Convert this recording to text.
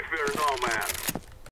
Blackbeard's all man.